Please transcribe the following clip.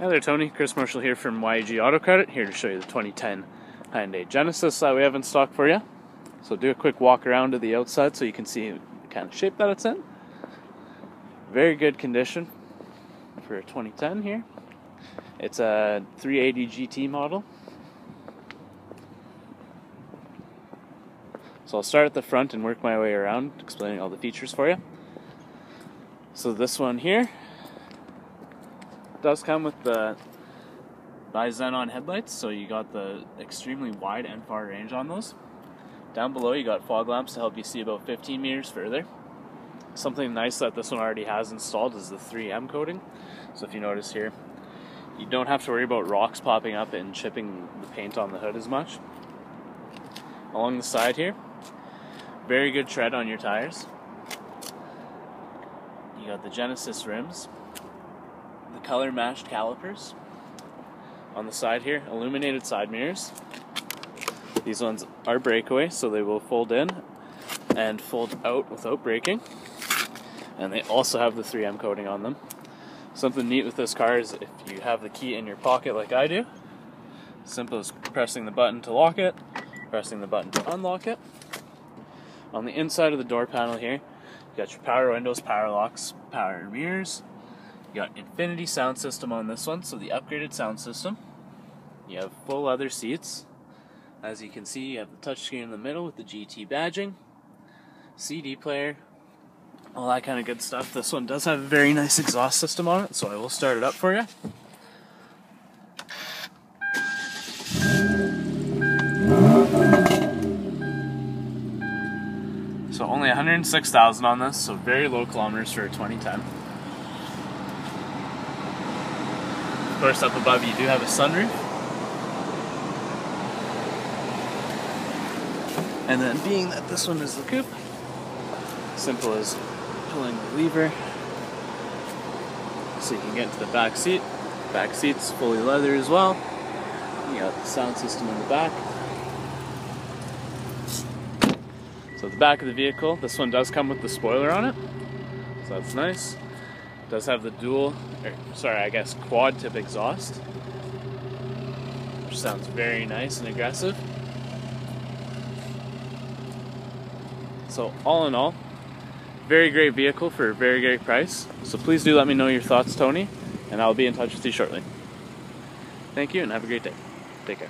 Hi there, Tony. Chris Marshall here from YG Auto Credit, here to show you the 2010 Hyundai Genesis that we have in stock for you. So do a quick walk around to the outside so you can see the kind of shape that it's in. Very good condition for a 2010 here. It's a 380 GT model. So I'll start at the front and work my way around, explaining all the features for you. So this one here does come with the bi-xenon headlights, so you got the extremely wide and far range on those. Down below, you got fog lamps to help you see about 15 meters further. Something nice that this one already has installed is the 3M coating. So if you notice here, you don't have to worry about rocks popping up and chipping the paint on the hood as much. Along the side here, very good tread on your tires. You got the Genesis rims, the color matched calipers. On the side here, illuminated side mirrors. These ones are breakaway, so they will fold in and fold out without breaking. And they also have the 3M coating on them. Something neat with this car is if you have the key in your pocket like I do, simple as pressing the button to lock it, pressing the button to unlock it. On the inside of the door panel here, you got your power windows, power locks, power mirrors, you got Infinity sound system on this one, so the upgraded sound system. You have full leather seats. As you can see, you have the touchscreen in the middle with the GT badging, CD player, all that kind of good stuff. This one does have a very nice exhaust system on it, so I will start it up for you. So only 106,000 on this, so very low kilometers for a 2010. Of course, up above you do have a sunroof. And then being that this one is the coupe, simple as pulling the lever so you can get into the back seat. Back seat's fully leather as well. You got the sound system in the back. So the back of the vehicle, this one does come with the spoiler on it. So that's nice does have the dual, or, sorry, I guess quad tip exhaust, which sounds very nice and aggressive. So all in all, very great vehicle for a very great price. So please do let me know your thoughts, Tony, and I'll be in touch with you shortly. Thank you and have a great day. Take care.